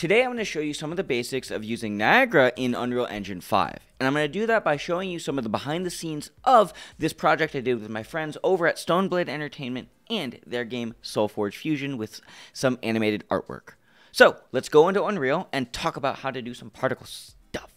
Today I'm going to show you some of the basics of using Niagara in Unreal Engine 5. And I'm going to do that by showing you some of the behind the scenes of this project I did with my friends over at Stoneblade Entertainment and their game SolForge Fusion with some animated artwork. So let's go into Unreal and talk about how to do some particle stuff,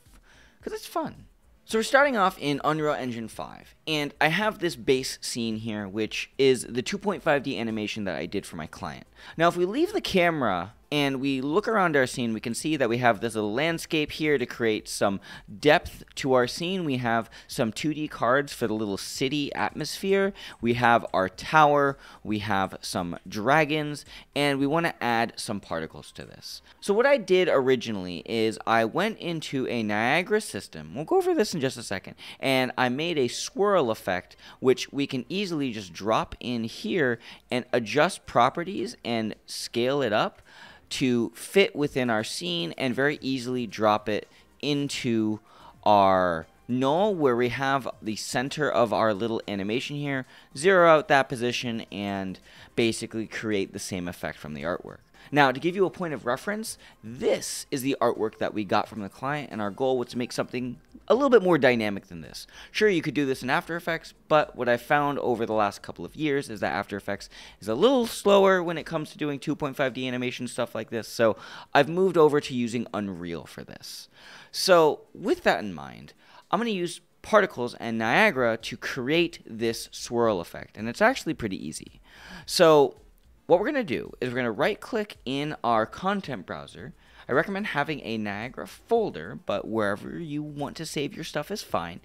because it's fun. So we're starting off in Unreal Engine 5, and I have this base scene here, which is the 2.5D animation that I did for my client. Now if we leave the camera and we look around our scene, we can see that we have this little landscape here to create some depth to our scene. We have some 2D cards for the little city atmosphere. We have our tower. We have some dragons, and we want to add some particles to this. So what I did originally is I went into a Niagara system. We'll go over this in just a second. And I made a swirl effect, which we can easily just drop in here and adjust properties and scale it up to fit within our scene and very easily drop it into our null where we have the center of our little animation here, zero out that position, and basically create the same effect from the artwork. Now, to give you a point of reference, this is the artwork that we got from the client, and our goal was to make something a little bit more dynamic than this. Sure, you could do this in After Effects, but what I've found over the last couple of years is that After Effects is a little slower when it comes to doing 2.5D animation stuff like this, so I've moved over to using Unreal for this. So, with that in mind, I'm going to use particles and Niagara to create this swirl effect, and it's actually pretty easy. So, what we're going to do is we're going to right click in our content browser. I recommend having a Niagara folder, but wherever you want to save your stuff is fine.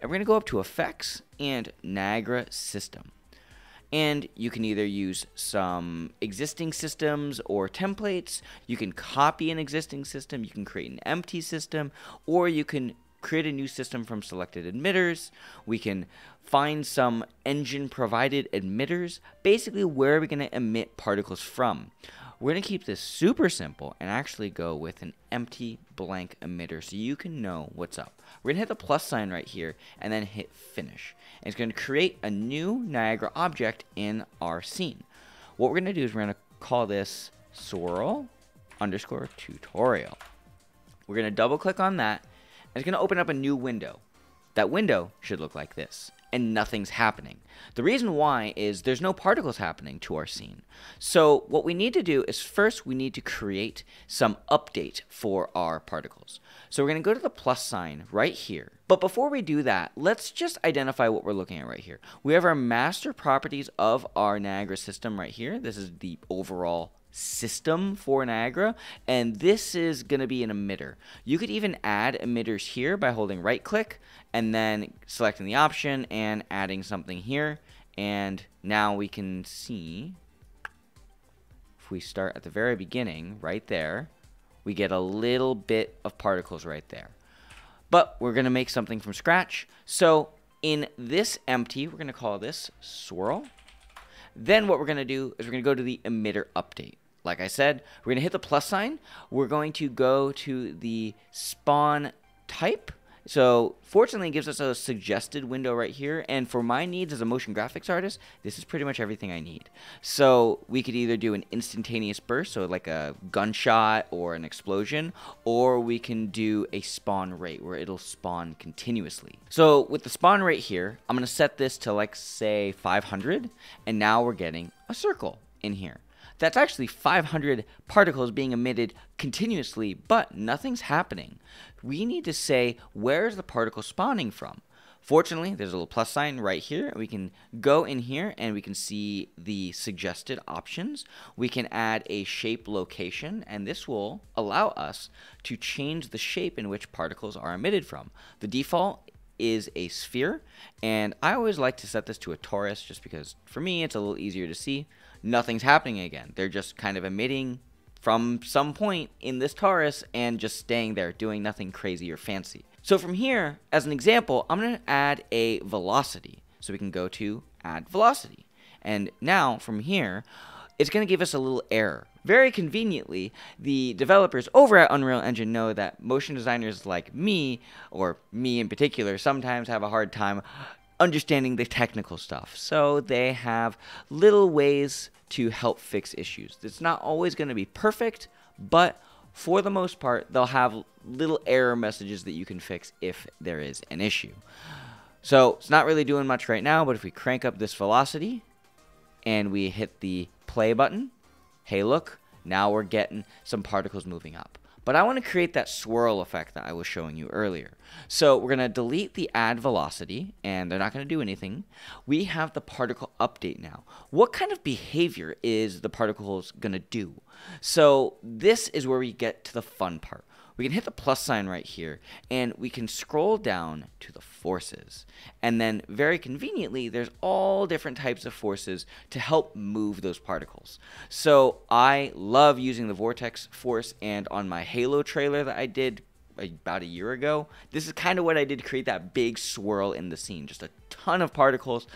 And we're going to go up to Effects and Niagara System. And you can either use some existing systems or templates. You can copy an existing system. You can create an empty system. Or you can create a new system from selected emitters. We can find some engine provided emitters. Basically, where are we going to emit particles from? We're going to keep this super simple and actually go with an empty blank emitter so you can know what's up. We're going to hit the plus sign right here and then hit finish. And it's going to create a new Niagara object in our scene. What we're going to do is we're going to call this swirl underscore tutorial. We're going to double click on that and it's going to open up a new window. That window should look like this, and nothing's happening. The reason why is there's no particles happening to our scene. So what we need to do is first we need to create some update for our particles. So we're going to go to the plus sign right here. But before we do that, let's just identify what we're looking at right here. We have our master properties of our Niagara system right here. This is the overall system for Niagara, and this is going to be an emitter. You could even add emitters here by holding right click and then selecting the option and adding something here. And now we can see, if we start at the very beginning, right there, we get a little bit of particles right there. But we're going to make something from scratch. So in this empty, we're going to call this swirl. Then what we're going to do is we're going to go to the emitter update. Like I said, we're going to hit the plus sign. We're going to go to the spawn type. So fortunately, it gives us a suggested window right here. And for my needs as a motion graphics artist, this is pretty much everything I need. So we could either do an instantaneous burst, so like a gunshot or an explosion, or we can do a spawn rate where it'll spawn continuously. So with the spawn rate here, I'm going to set this to like say 500. And now we're getting a circle in here. That's actually 500 particles being emitted continuously, but nothing's happening. We need to say, where's the particle spawning from? Fortunately, there's a little plus sign right here. We can go in here and we can see the suggested options. We can add a shape location, and this will allow us to change the shape in which particles are emitted from. The default is a sphere, and I always like to set this to a torus just because for me it's a little easier to see. Nothing's happening again. They're just kind of emitting from some point in this torus and just staying there, doing nothing crazy or fancy. So from here, as an example, I'm going to add a velocity. So we can go to add velocity. And now from here, it's going to give us a little error. Very conveniently, the developers over at Unreal Engine know that motion designers like me, or me in particular, sometimes have a hard time understanding the technical stuff. So they have little ways to help fix issues. It's not always going to be perfect, but for the most part, they'll have little error messages that you can fix if there is an issue. So it's not really doing much right now, but if we crank up this velocity and we hit the play button, hey look, now we're getting some particles moving up. But I want to create that swirl effect that I was showing you earlier. So we're going to delete the add velocity, and they're not going to do anything. We have the particle update now. What kind of behavior is the particles going to do? So this is where we get to the fun part we can hit the plus sign right here and we can scroll down to the forces. And then very conveniently, there's all different types of forces to help move those particles. So I love using the vortex force and on my Halo trailer that I did about a year ago, this is kind of what I did to create that big swirl in the scene. Just a ton of particles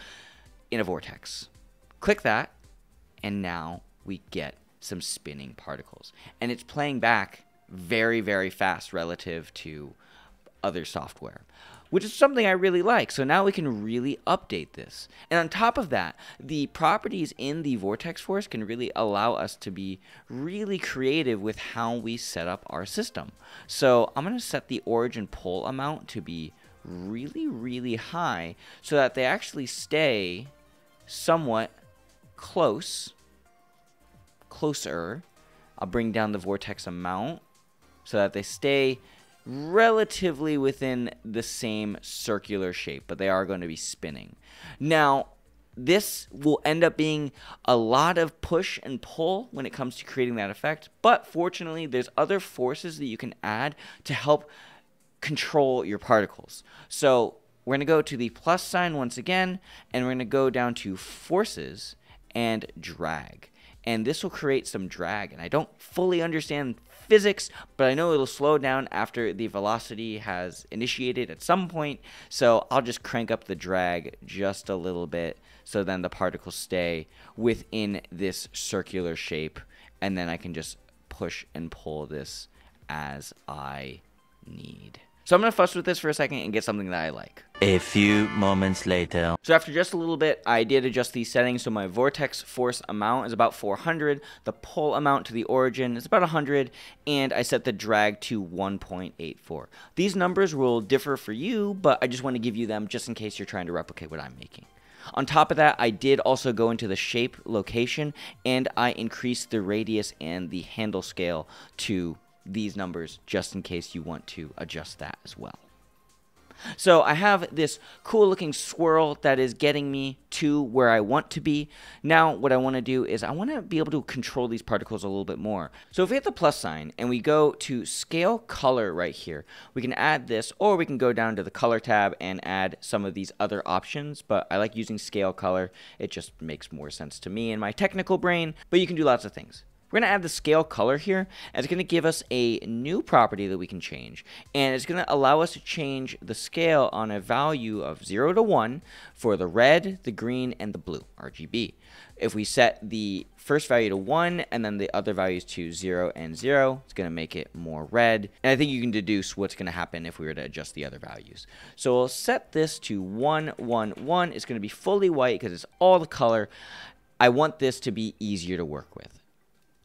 in a vortex. Click that, and now we get some spinning particles. And it's playing back very, very fast relative to other software, which is something I really like. So now we can really update this. And on top of that, the properties in the Vortex Force can really allow us to be really creative with how we set up our system. So I'm going to set the origin pull amount to be really, really high so that they actually stay somewhat close, closer. I'll bring down the vortex amount so that they stay relatively within the same circular shape, but they are going to be spinning. Now, this will end up being a lot of push and pull when it comes to creating that effect, but fortunately, there's other forces that you can add to help control your particles. So, we're going to go to the plus sign once again, and we're going to go down to forces and drag. And this will create some drag. And I don't fully understand physics, but I know it'll slow down after the velocity has initiated at some point. So I'll just crank up the drag just a little bit so then the particles stay within this circular shape. And then I can just push and pull this as I need. So I'm going to fuss with this for a second and get something that I like. A few moments later. So after just a little bit, I did adjust these settings. So my vortex force amount is about 400. The pull amount to the origin is about 100. And I set the drag to 1.84. These numbers will differ for you, but I just want to give you them just in case you're trying to replicate what I'm making. On top of that, I did also go into the shape location and I increased the radius and the handle scale to these numbers just in case you want to adjust that as well. So I have this cool looking swirl that is getting me to where I want to be. Now what I want to do is I want to be able to control these particles a little bit more. So if we hit the plus sign and we go to scale color right here, we can add this or we can go down to the color tab and add some of these other options. But I like using scale color. It just makes more sense to me in my technical brain, but you can do lots of things. We're going to add the scale color here, and it's going to give us a new property that we can change. And it's going to allow us to change the scale on a value of 0 to 1 for the red, the green, and the blue, RGB. If we set the first value to 1 and then the other values to 0 and 0, it's going to make it more red. And I think you can deduce what's going to happen if we were to adjust the other values. So we'll set this to 1, 1, 1. It's going to be fully white because it's all the color. I want this to be easier to work with.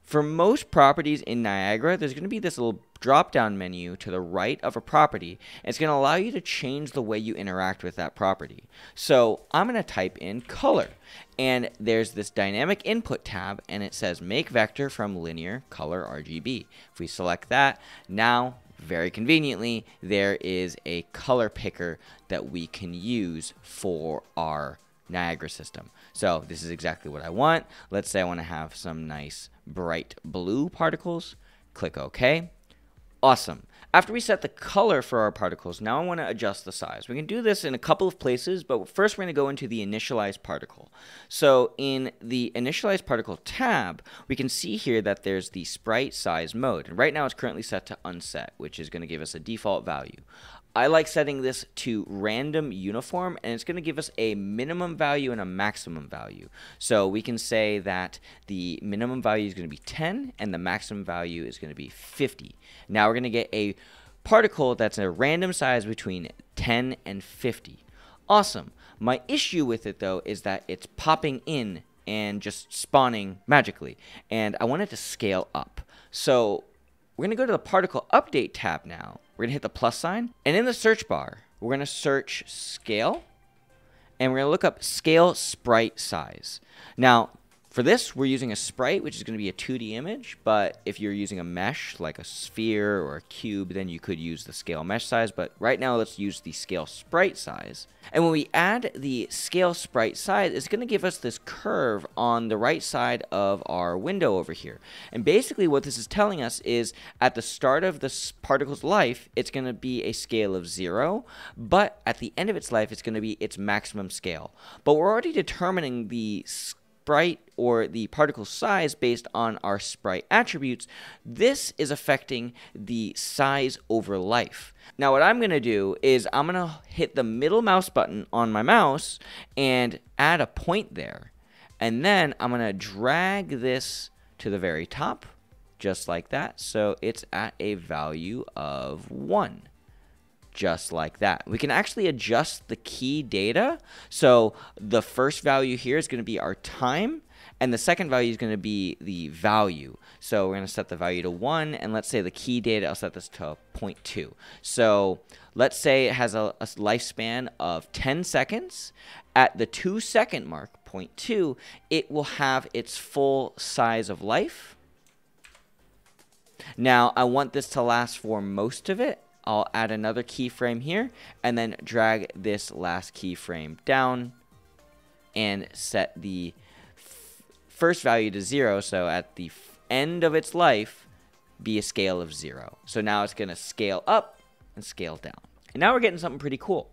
For most properties in Niagara, there's going to be this little drop down menu to the right of a property. And it's going to allow you to change the way you interact with that property. So I'm going to type in color. And there's this dynamic input tab, and it says make vector from linear color RGB. If we select that, now very conveniently, there is a color picker that we can use for our Niagara system. So this is exactly what I want. Let's say I want to have some nice bright blue particles. Click OK. Awesome. After we set the color for our particles, now I want to adjust the size. We can do this in a couple of places, but first we're going to go into the initialize particle. So in the initialize particle tab, we can see here that there's the sprite size mode. And right now it's currently set to unset, which is going to give us a default value. I like setting this to random uniform and it's going to give us a minimum value and a maximum value. So we can say that the minimum value is going to be 10 and the maximum value is going to be 50. Now we're going to get a particle that's a random size between 10 and 50. Awesome. My issue with it though is that it's popping in and just spawning magically and I want it to scale up. So We're going to go to the particle update tab now. We're going to hit the plus sign. And in the search bar, we're going to search scale. And we're going to look up scale sprite size. Now, for this, we're using a sprite, which is going to be a 2D image, but if you're using a mesh, like a sphere or a cube, then you could use the scale mesh size, but right now let's use the scale sprite size. And when we add the scale sprite size, it's going to give us this curve on the right side of our window over here. And basically what this is telling us is at the start of the particle's life, it's going to be a scale of zero, but at the end of its life, it's going to be its maximum scale. But we're already determining the sprite or the particle size based on our sprite attributes, this is affecting the size over life. Now what I'm going to do is I'm going to hit the middle mouse button on my mouse and add a point there. And then I'm going to drag this to the very top, just like that. So it's at a value of 1 just like that. We can actually adjust the key data. So the first value here is going to be our time, and the second value is going to be the value. So we're going to set the value to 1, and let's say the key data, I'll set this to 0.2. So let's say it has a, a lifespan of 10 seconds. At the 2 second mark, 0.2, it will have its full size of life. Now, I want this to last for most of it. I'll add another keyframe here and then drag this last keyframe down and set the first value to zero. So at the end of its life, be a scale of zero. So now it's going to scale up and scale down. And now we're getting something pretty cool.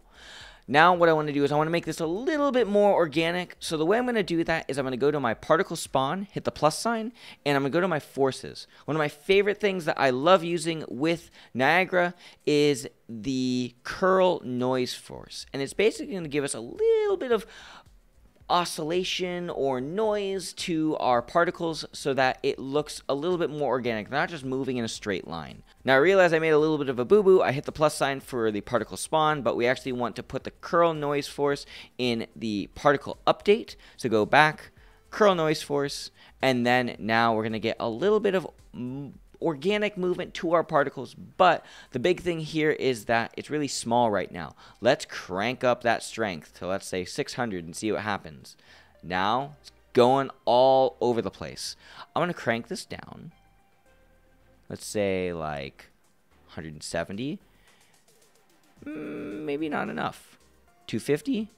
Now what I want to do is I want to make this a little bit more organic. So the way I'm going to do that is I'm going to go to my particle spawn, hit the plus sign, and I'm going to go to my forces. One of my favorite things that I love using with Niagara is the curl noise force. And it's basically going to give us a little bit of oscillation or noise to our particles so that it looks a little bit more organic, not just moving in a straight line. Now I realize I made a little bit of a boo-boo. I hit the plus sign for the particle spawn, but we actually want to put the curl noise force in the particle update. So go back, curl noise force, and then now we're going to get a little bit of organic movement to our particles, but the big thing here is that it's really small right now. Let's crank up that strength to let's say 600 and see what happens. Now it's going all over the place. I'm going to crank this down. Let's say like 170. Mm, maybe not enough. 250?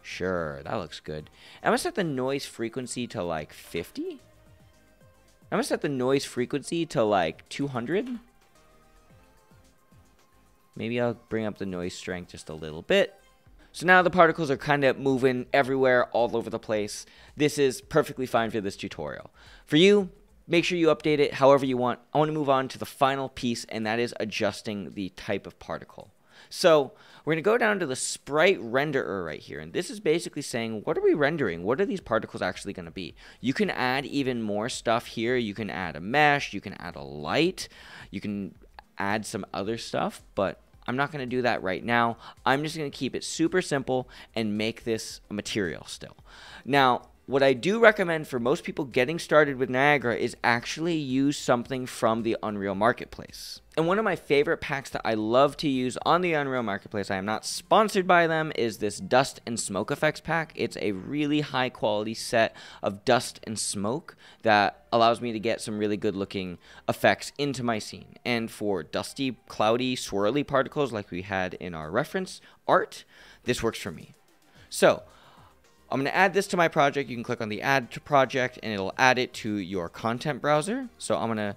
Sure, that looks good. I'm going to set the noise frequency to like 50. I'm going to set the noise frequency to like 200. Maybe I'll bring up the noise strength just a little bit. So now the particles are kind of moving everywhere, all over the place. This is perfectly fine for this tutorial. For you, make sure you update it however you want. I want to move on to the final piece, and that is adjusting the type of particle. So we're going to go down to the sprite renderer right here. And this is basically saying, what are we rendering? What are these particles actually going to be? You can add even more stuff here. You can add a mesh. You can add a light. You can add some other stuff, but I'm not going to do that right now. I'm just going to keep it super simple and make this a material still. Now, what I do recommend for most people getting started with Niagara is actually use something from the Unreal Marketplace. And one of my favorite packs that I love to use on the Unreal Marketplace, I am not sponsored by them, is this Dust and Smoke Effects pack. It's a really high quality set of dust and smoke that allows me to get some really good looking effects into my scene. And for dusty, cloudy, swirly particles like we had in our reference art, this works for me. So, I'm going to add this to my project. You can click on the add to project and it'll add it to your content browser. So I'm going to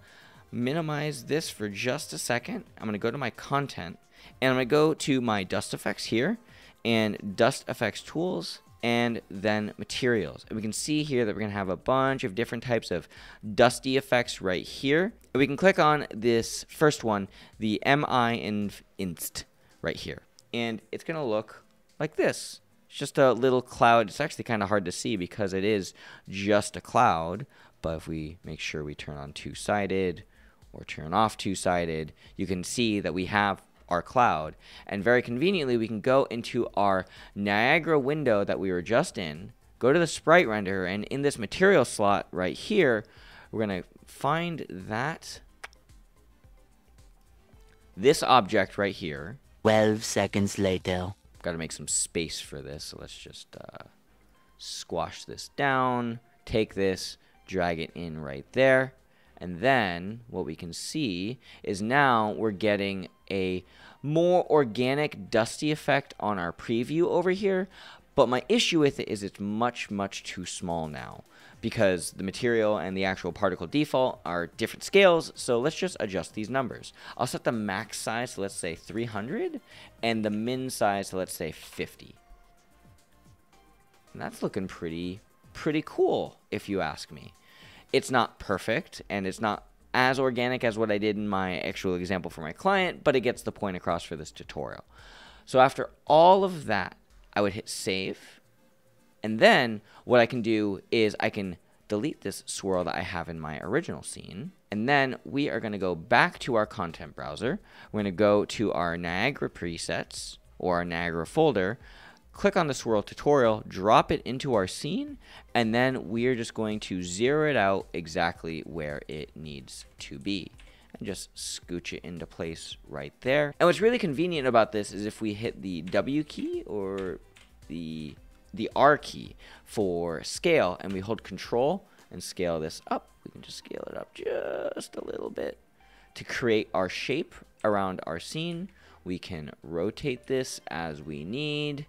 minimize this for just a second. I'm going to go to my content and I'm going to go to my dust effects here and dust effects tools and then materials. And we can see here that we're going to have a bunch of different types of dusty effects right here. And we can click on this first one, the MI inst right here. And it's going to look like this. It's just a little cloud. It's actually kind of hard to see because it is just a cloud. But if we make sure we turn on two-sided or turn off two-sided, you can see that we have our cloud. And very conveniently, we can go into our Niagara window that we were just in, go to the sprite renderer, and in this material slot right here, we're going to find that this object right here. 12 seconds later. Got to make some space for this, so let's just uh, squash this down, take this, drag it in right there. And then what we can see is now we're getting a more organic dusty effect on our preview over here. But my issue with it is it's much, much too small now because the material and the actual particle default are different scales. So let's just adjust these numbers. I'll set the max size to let's say 300 and the min size to let's say 50. And that's looking pretty, pretty cool if you ask me. It's not perfect and it's not as organic as what I did in my actual example for my client, but it gets the point across for this tutorial. So after all of that, I would hit save. And then what I can do is I can delete this swirl that I have in my original scene. And then we are going to go back to our content browser. We're going to go to our Niagara presets or our Niagara folder click on the swirl tutorial, drop it into our scene, and then we're just going to zero it out exactly where it needs to be. And just scooch it into place right there. And what's really convenient about this is if we hit the W key or the, the R key for scale and we hold control and scale this up, we can just scale it up just a little bit to create our shape around our scene. We can rotate this as we need.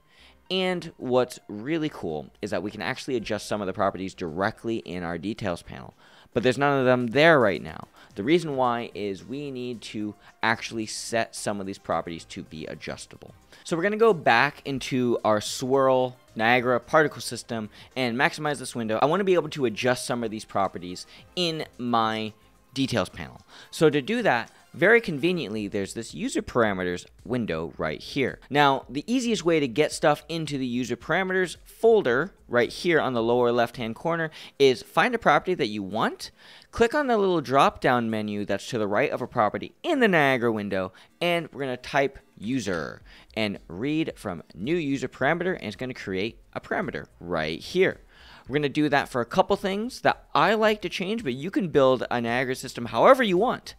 And what's really cool is that we can actually adjust some of the properties directly in our details panel. But there's none of them there right now. The reason why is we need to actually set some of these properties to be adjustable. So we're going to go back into our swirl Niagara particle system and maximize this window. I want to be able to adjust some of these properties in my details panel. So to do that, very conveniently, there's this user parameters window right here. Now, the easiest way to get stuff into the user parameters folder right here on the lower left-hand corner is find a property that you want, click on the little drop-down menu that's to the right of a property in the Niagara window, and we're going to type user and read from new user parameter, and it's going to create a parameter right here. We're going to do that for a couple things that I like to change, but you can build a Niagara system however you want.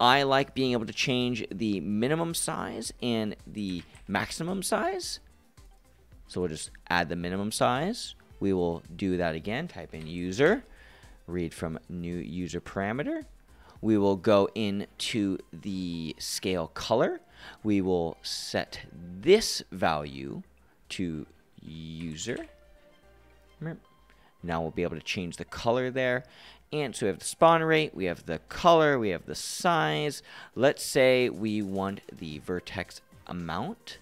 I like being able to change the minimum size and the maximum size. So we'll just add the minimum size. We will do that again. Type in user, read from new user parameter. We will go into the scale color. We will set this value to user. Now we'll be able to change the color there. And so we have the spawn rate, we have the color, we have the size. Let's say we want the vertex amount,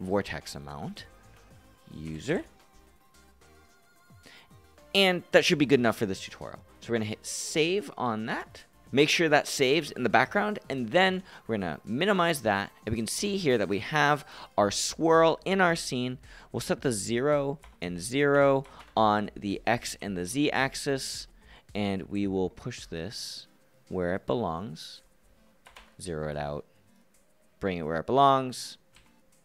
vortex amount, user. And that should be good enough for this tutorial. So we're to hit save on that. Make sure that saves in the background, and then we're to minimize that. And we can see here that we have our swirl in our scene. We'll set the 0 and 0 on the X and the Z axis and we will push this where it belongs, zero it out, bring it where it belongs,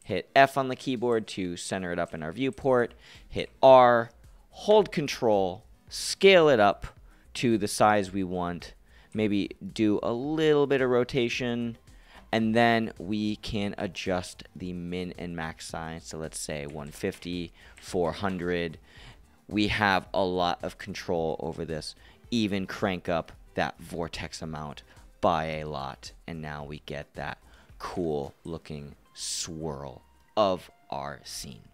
hit F on the keyboard to center it up in our viewport, hit R, hold control, scale it up to the size we want, maybe do a little bit of rotation, and then we can adjust the min and max size. So let's say 150, 400. We have a lot of control over this even crank up that vortex amount by a lot. And now we get that cool looking swirl of our scene.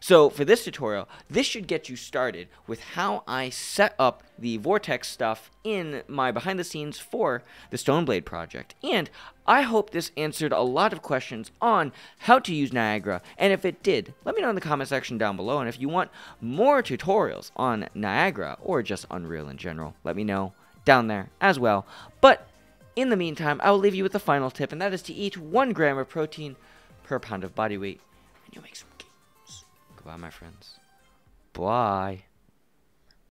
So for this tutorial, this should get you started with how I set up the Vortex stuff in my behind the scenes for the Stoneblade project. And I hope this answered a lot of questions on how to use Niagara, and if it did, let me know in the comment section down below, and if you want more tutorials on Niagara or just Unreal in general, let me know down there as well. But in the meantime, I will leave you with the final tip, and that is to eat one gram of protein per pound of body weight, and you'll make some Goodbye, my friends. Bye.